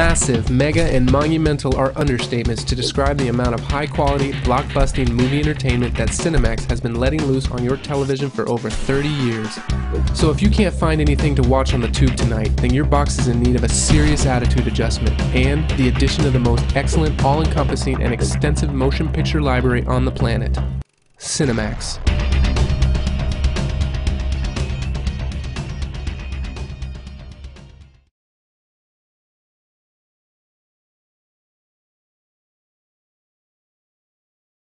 Massive, mega, and monumental are understatements to describe the amount of high quality, blockbusting movie entertainment that Cinemax has been letting loose on your television for over 30 years. So if you can't find anything to watch on the tube tonight, then your box is in need of a serious attitude adjustment and the addition of the most excellent, all encompassing, and extensive motion picture library on the planet Cinemax.